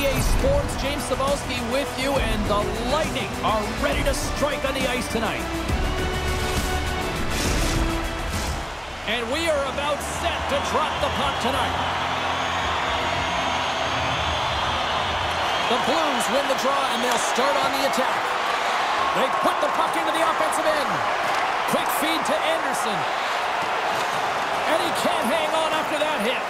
EA Sports. James Cybulski with you, and the Lightning are ready to strike on the ice tonight. And we are about set to drop the puck tonight. The Blues win the draw, and they'll start on the attack. They put the puck into the offensive end. Quick feed to Anderson. And he can't hang on after that hit.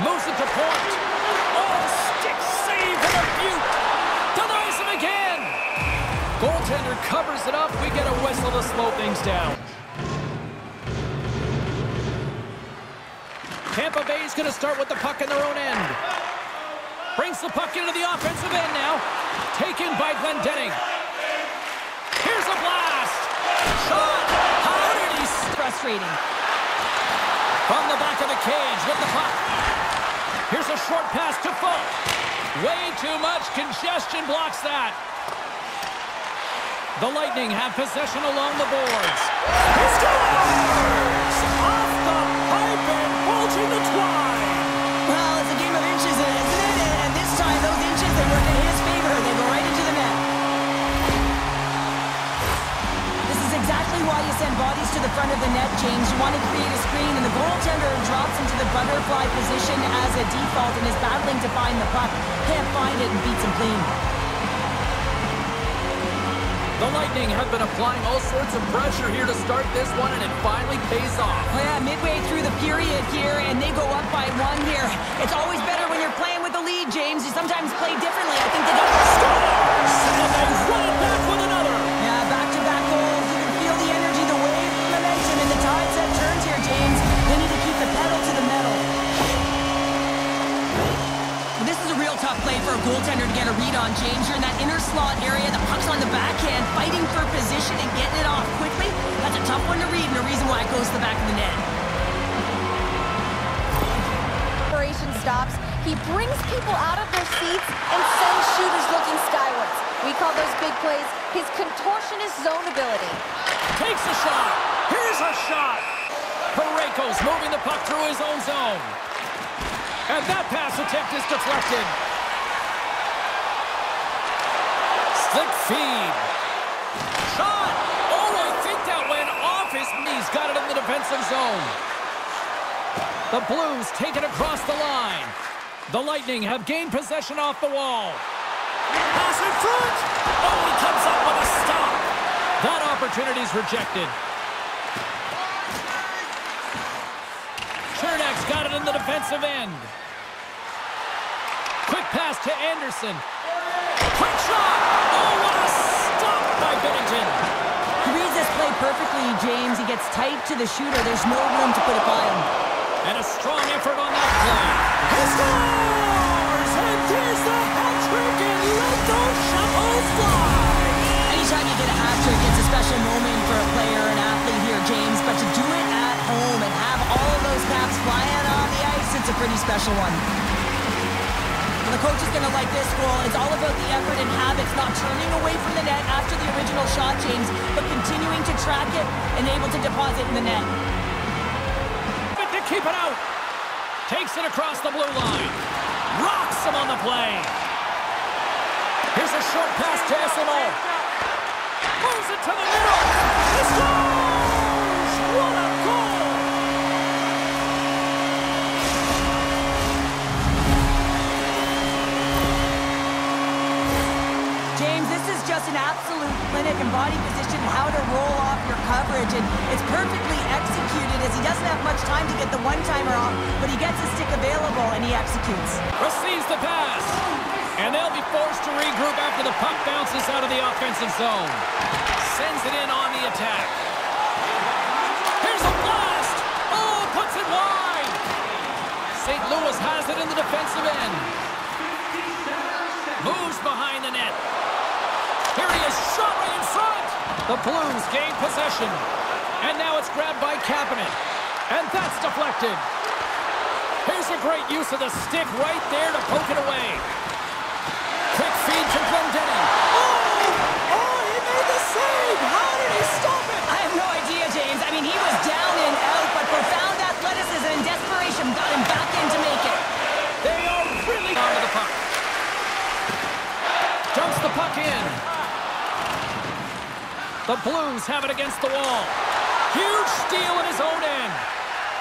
Moves it to point. Oh, stick save from a Butte. Denies him again. Goaltender covers it up. We get a whistle to slow things down. Tampa Bay's going to start with the puck in their own end. Brings the puck into the offensive end now. Taken by Glendening. Here's a blast. Shot. How did he... Frustrating. From the back of the cage with the puck. Here's a short pass to Folk. Way too much congestion blocks that. The Lightning have possession along the boards. He scores! Off the pipe and bulging the twine. Well, it's a game of inches, isn't it? And this time, those inches, they work in his favor. They go right into the net. This is exactly why you send bodies to the front of the net, James. You want to create a goaltender drops into the butterfly position as a default and is battling to find the puck. Can't find it and beats him clean. The Lightning have been applying all sorts of pressure here to start this one, and it finally pays off. Oh yeah, midway through the period here, and they go up by one here. It's always better when you're playing with the lead, James. You sometimes play differently. I think they got a goaltender to get a read on, James. You're in that inner slot area. The puck's on the backhand, fighting for position and getting it off quickly. That's a tough one to read, and a reason why it goes to the back of the net. Operation stops. He brings people out of their seats and sends shooters looking skywards. We call those big plays his contortionist zone ability. Takes a shot. Here's a shot. Parayko's moving the puck through his own zone. And that pass attempt is deflected. Slick feed. Shot. Oh, I think that went off his knees. Got it in the defensive zone. The Blues take it across the line. The Lightning have gained possession off the wall. Pass in front. Oh, he comes up with a stop. That opportunity's rejected. Cernak's got it in the defensive end. Quick pass to Anderson. Quick shot! Oh, what a stop by Binnington. He reads this play perfectly, James. He gets tight to the shooter. There's no room to put it by him. And a strong effort on that play. He scores! And there's the hat trick and let those shovels fly! Anytime you get a hat trick, it's a special moment for a player, an athlete here, James. But to do it at home and have all of those caps flying on the ice, it's a pretty special one. And the coach is going to like this goal. It's all about the effort and habits, not turning away from the net after the original shot, James, but continuing to track it and able to deposit in the net. But to keep it out. Takes it across the blue line. Rocks him on the play. Here's a short pass to SMO. Moves it to the middle. He scores! Just an absolute clinic and body position, how to roll off your coverage, and it's perfectly executed as he doesn't have much time to get the one-timer off, but he gets his stick available and he executes. Receives the pass. And they'll be forced to regroup after the puck bounces out of the offensive zone. Sends it in on the attack. Here's a blast! Oh, puts it wide! St. Louis has it in the defensive end. Moves behind the net. Here shot right in front! The Blues gain possession. And now it's grabbed by Kapanen. And that's deflected. Here's a great use of the stick right there to poke it away. Quick feed to Glendening. Oh! Oh, he made the save! How did he stop it? I have no idea, James. I mean, he was down and out, but profound athleticism and desperation got him back in to make it. They are really onto the puck. Bounce the puck in. The Blues have it against the wall. Huge steal in his own end.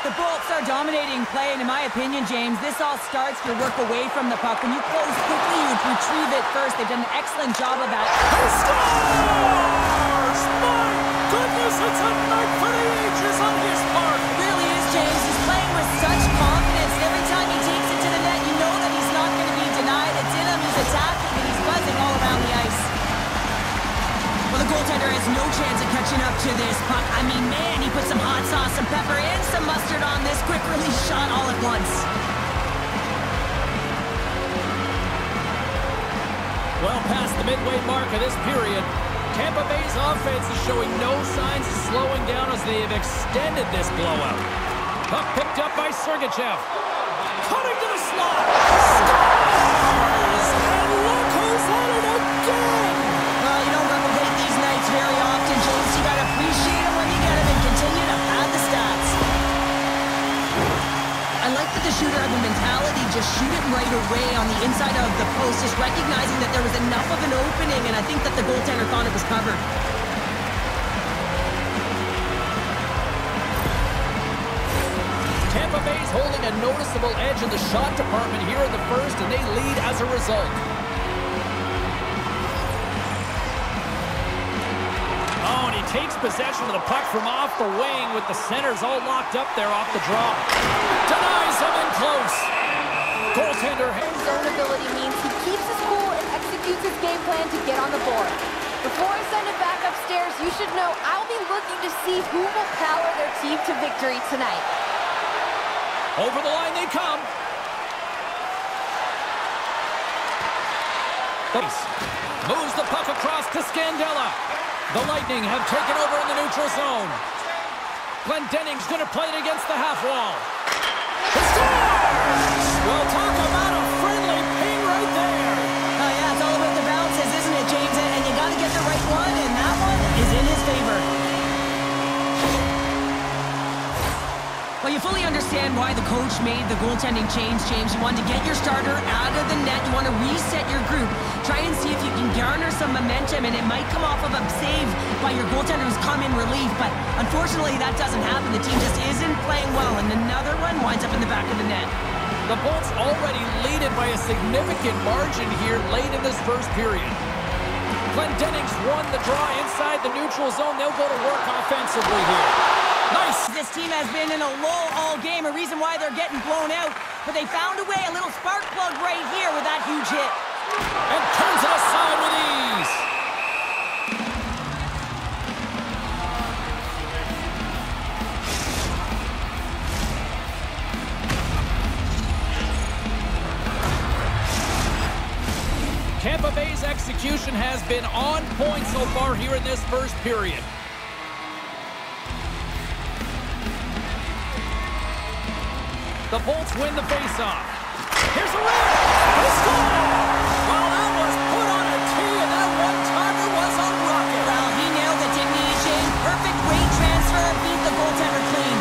The Bolts are dominating play, and in my opinion, James, this all starts your work away from the puck. When you close quickly, you retrieve it first. They've done an excellent job of that. He scores! My goodness, it's a night for the ages on his part. No chance of catching up to this puck. I mean, man, he put some hot sauce, some pepper, and some mustard on this quick release shot all at once. Well past the midway mark of this period, Tampa Bay's offense is showing no signs of slowing down as they have extended this blowout. Puck picked up by Sergachev. Cutting to the slot. The shooter had the mentality, just shoot it right away on the inside of the post, just recognizing that there was enough of an opening, and I think that the goaltender thought it was covered. Tampa Bay's holding a noticeable edge in the shot department here in the first, and they lead as a result. Takes possession of the puck from off the wing with the centers all locked up there off the draw. Denies him in close. Goaltender. His zone ability means he keeps his cool and executes his game plan to get on the board. Before I send it back upstairs, you should know I'll be looking to see who will power their team to victory tonight. Over the line they come. Moves the puck across to Scandella. The Lightning have taken over in the neutral zone. Glendening's going to play it against the half wall. He scores! Well, Well, you fully understand why the coach made the goaltending change, James. You want to get your starter out of the net. You want to reset your group. Try and see if you can garner some momentum, and it might come off of a save by your goaltender who's come in relief. But unfortunately, that doesn't happen. The team just isn't playing well, and another one winds up in the back of the net. The Bolts already lead it by a significant margin here late in this first period. Glendening's won the draw inside the neutral zone. They'll go to work offensively here. Nice. This team has been in a lull all game, a reason why they're getting blown out. But they found a way, a little spark plug right here with that huge hit. And turns it aside with ease. Tampa Bay's execution has been on point so far here in this first period. The Bolts win the faceoff. Here's a rip. They score! Well, that was put on a tee, and that one-timer was a rocket. Well, he nailed it, didn't he, Shane? Perfect weight transfer, beat the goaltender clean.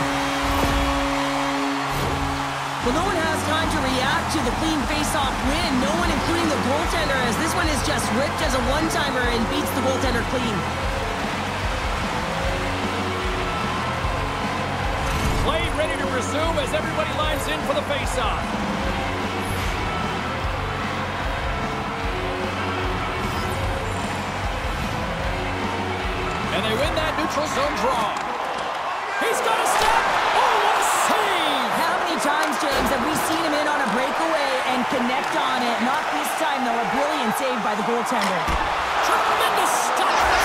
Well, no one has time to react to the clean face-off win. No one, including the goaltender, as this one is just ripped as a one-timer and beats the goaltender clean. Play ready to resume as everybody lines in for the faceoff. And they win that neutral zone draw. He's got a step. Oh, what a save! How many times, James, have we seen him in on a breakaway and connect on it? Not this time, though. A brilliant save by the goaltender. Tremendous stop.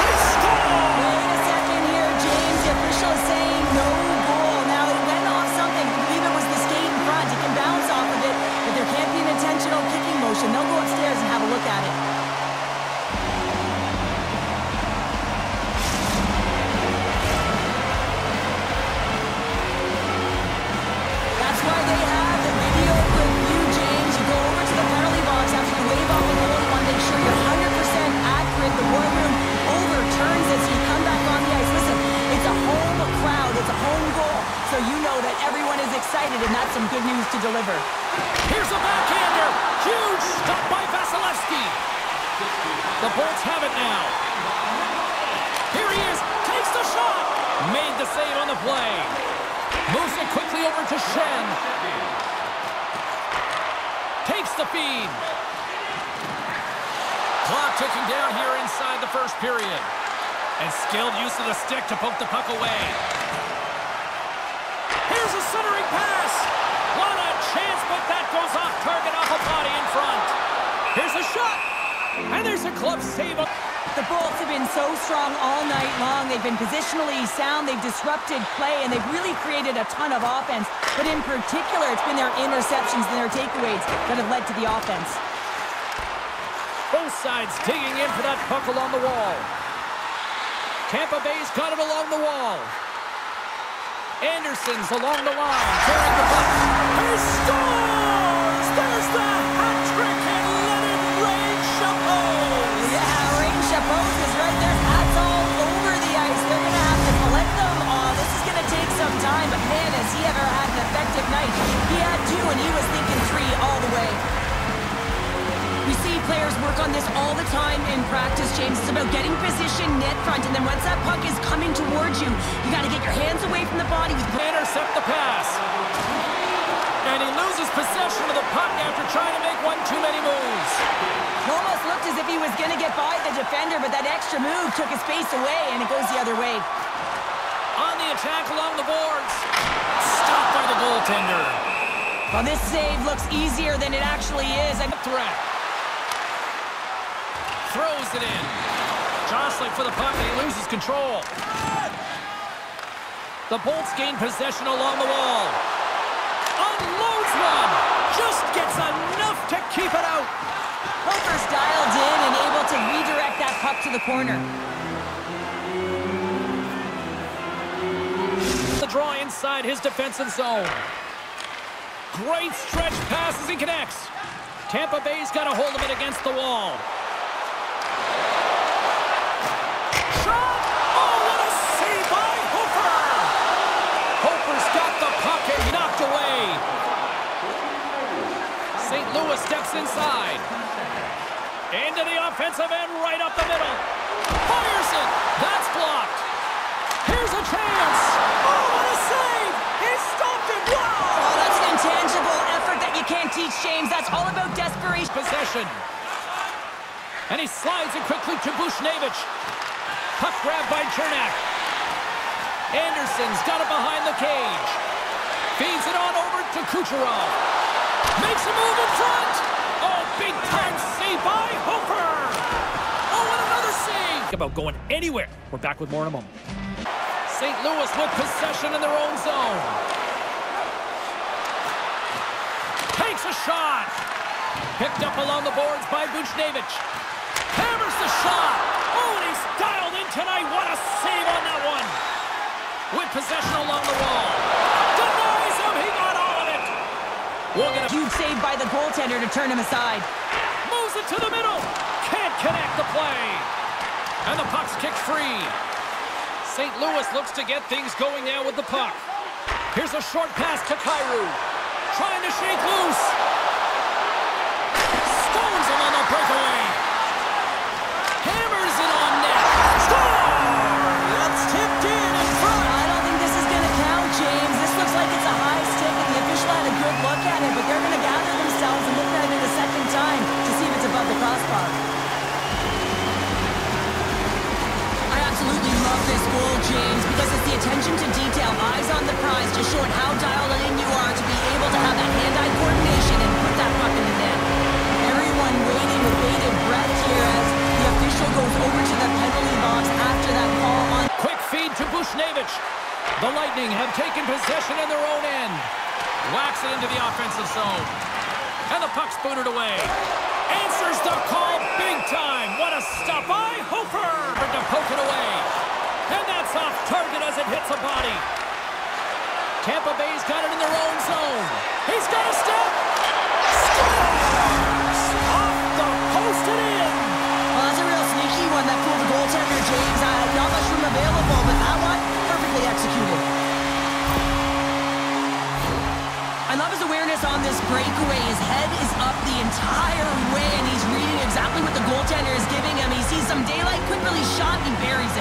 You know that everyone is excited, and that's some good news to deliver. Here's a backhander. Huge stop by Vasilevskiy. The Bolts have it now. Here he is. Takes the shot. Made the save on the play. Moves it quickly over to Shen. Takes the feed. Clock ticking down here inside the first period. And skilled use of the stick to poke the puck away. Centering pass. What a chance, but that goes off target off a body in front. Here's a shot. And there's a glove save. The Bolts have been so strong all night long. They've been positionally sound. They've disrupted play, and they've really created a ton of offense. But in particular, it's been their interceptions and their takeaways that have led to the offense. Both sides digging in for that puck along the wall. Tampa Bay's got it along the wall. Anderson's along the line, carrying the puck. He scores! There's the hat trick and let it rain Chapeau! Yeah, Rain Chapeau is right there. Hats all over the ice. They're going to have to collect them. Oh, this is going to take some time, but man, has he ever had an effective night. He had two, and he was thinking three all the way. We see players work on this all the time in practice, James. It's about getting position net front, and then once that puck is coming towards you, you got to get your hands away from the body. With Intercept the pass. And he loses possession of the puck after trying to make one too many moves. It almost looked as if he was going to get by the defender, but that extra move took his space away, and it goes the other way. On the attack along the boards. Stopped by the goaltender. Well, this save looks easier than it actually is. And Threat. Throws it in. Jostling for the puck, and he loses control. The Bolts gain possession along the wall. Unloads one. Just gets enough to keep it out. Hofer's dialed in and able to redirect that puck to the corner. The draw inside his defensive zone. Great stretch pass as he connects. Tampa Bay's got a hold of it against the wall. Shot! Oh, what a save by Hooper! Hooper's got the puck and knocked away. St. Inside. Into the offensive end, right up the middle. Fires it. That's blocked. Here's a chance. Oh, what a save! He stopped it. Wow! Oh, that's an intangible effort that you can't teach, James. That's all about desperation. possession. And he slides it quickly to Buchnevich. Puck grab by Cernak. Anderson's got it behind the cage. Feeds it on over to Kucherov. Makes a move in front. Big time save by Hooper. Oh, and another save. About going anywhere. We're back with more in a moment. St. Louis with possession in their own zone. Takes a shot. Picked up along the boards by Buchnevich. Hammers the shot. Oh, and he's dialed in tonight. What a save on that one. With possession along the wall. Denies him. He got all of it. We'll get a Huge save by the goaltender to turn him aside. moves it to the middle. Can't connect the play. And the puck's kicked free. St. Louis looks to get things going now with the puck. Here's a short pass to Kyrou. Trying to shake loose. Stones him on the breakaway. On the prize, just showing how dialed in you are to be able to have that hand-eye coordination and put that puck in the net. Everyone waiting with bated breath here as the official goes over to the penalty box after that call on Quick feed to Buchnevich. The Lightning have taken possession in their own end. Whacks it into the offensive zone. And the puck's booted away. Answers the call big time. What a stop by Hooper to poke it away. And that's off target as it hits a body. Tampa Bay's got it in their own zone. He's got a step. Scores! Off the post and in. Well, that's a real sneaky one that fooled the goaltender, James. Uh, not much room available, but that one, perfectly executed. I love his awareness on this breakaway. His head is up the entire way, and he's reading exactly what the goaltender is giving him. He's desperately shot, and he buries it.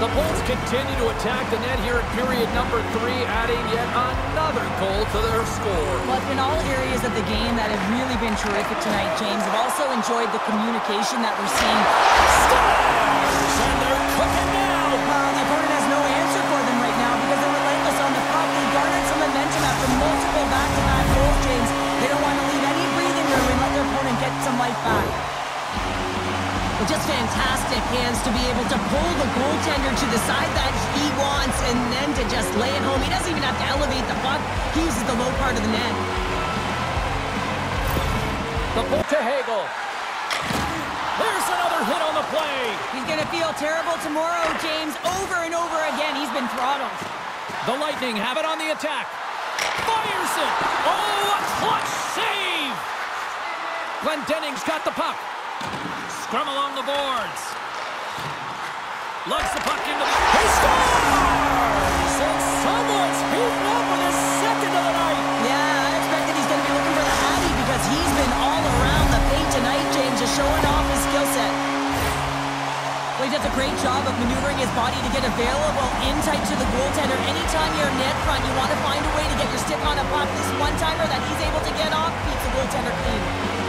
The Bulls continue to attack the net here in period number three, adding yet another goal to their score. But it's all areas of the game that have really been terrific tonight, James. I've also enjoyed the communication that we're seeing. Stars, and they're cooking now. Well, the opponent has no answer for them right now because they're relentless on the puck. They garnered some momentum after multiple back-to-back goals, James. They don't want to leave any breathing room and let their opponent get some life back. Well, just fantastic hands to be able to pull the goaltender to the side that he wants and then to just lay it home. He doesn't even have to elevate the puck. He uses the low part of the net. The pull to Hagel. There's another hit on the play. He's going to feel terrible tomorrow, James. Over and over again, he's been throttled. The Lightning have it on the attack. Fires it. Oh, a clutch save. Glendening's got the puck. Scrum along the boards. Lugs the puck into the... He scores! And someone's beaten up with his second of the night. Yeah, I expect that he's going to be looking for the Hattie because he's been all around the paint tonight, James, just showing off his skill set. Well, he does a great job of maneuvering his body to get available in tight to the goaltender. Anytime you're net front, you want to find a way to get your stick on a puck. This one-timer that he's able to get off keeps the goaltender clean.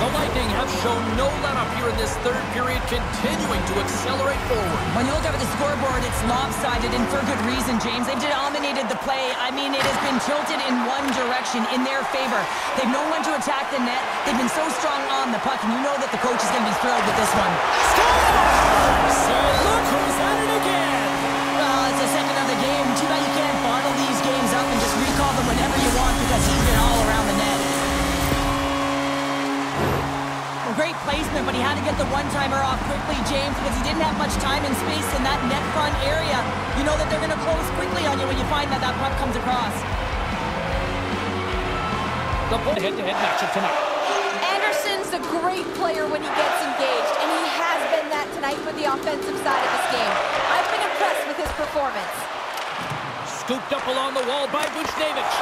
The Lightning have shown no let-up here in this third period, continuing to accelerate forward. When you look up at the scoreboard, it's lopsided, and for good reason, James. They've dominated the play. I mean, it has been tilted in one direction, in their favor. They've known when to attack the net. They've been so strong on the puck, and you know that the coach is going to be thrilled with this one. Scores! look who's at it again! Well, it's the second of the game. Too bad you can't bottle these games up and just recall them whenever you want because he's been all around placement, but he had to get the one-timer off quickly, James, because he didn't have much time and space in that net front area. You know that they're going to close quickly on you when you find that that puck comes across. The head-to-head -head matchup tonight. Anderson's a great player when he gets engaged, and he has been that tonight with the offensive side of this game. I've been impressed with his performance. Scooped up along the wall by Buchnevich.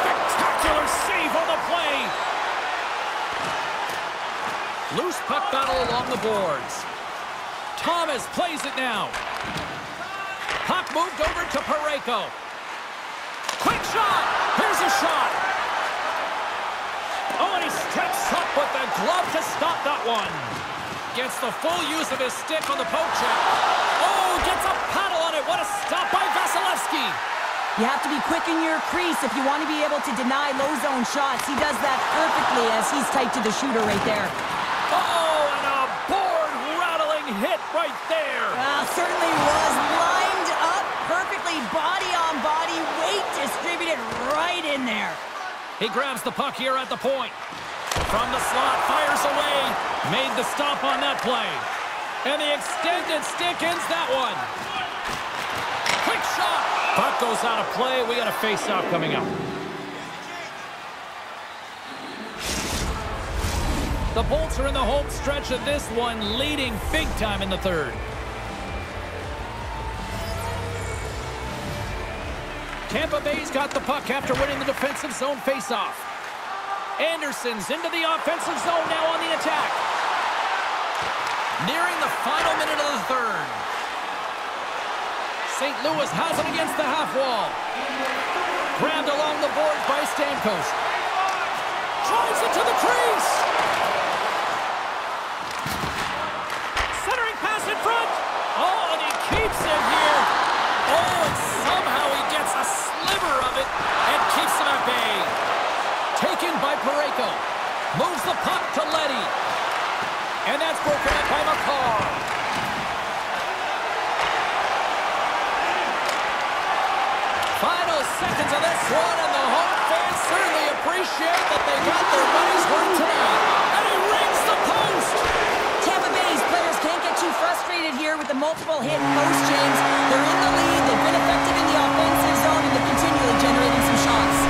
Spectacular save on the play. Loose puck battle along the boards. Thomas plays it now. Puck moved over to Parayko. Quick shot! Here's a shot! Oh, and he steps up with the glove to stop that one. Gets the full use of his stick on the poke check. Oh, gets a paddle on it. What a stop by Vasilevskiy. You have to be quick in your crease if you want to be able to deny low zone shots. He does that perfectly as he's tight to the shooter right there. Oh, and a board-rattling hit right there. Well, certainly was lined up perfectly, body on body, weight distributed right in there. He grabs the puck here at the point. From the slot, fires away. Made the stop on that play. And the extended stick ends that one. Quick shot. Puck goes out of play. We got a face-off coming up. The Bolts are in the home stretch of this one, leading big time in the third. Tampa Bay's got the puck after winning the defensive zone faceoff. Anderson's into the offensive zone now on the attack. Nearing the final minute of the third. St. Louis has it against the half wall. Grabbed along the board by Stamkos. Drives it to the crease. Moves the puck to Letty. And that's broken up by McCarr. Final seconds of this one, and the Hawk fans certainly appreciate that they got their money's worth tonight. And he rings the post! Tampa Bay's players can't get too frustrated here with the multiple hit post, James. They're in the lead, they've been effective in the offensive zone, and they're continually generating some shots.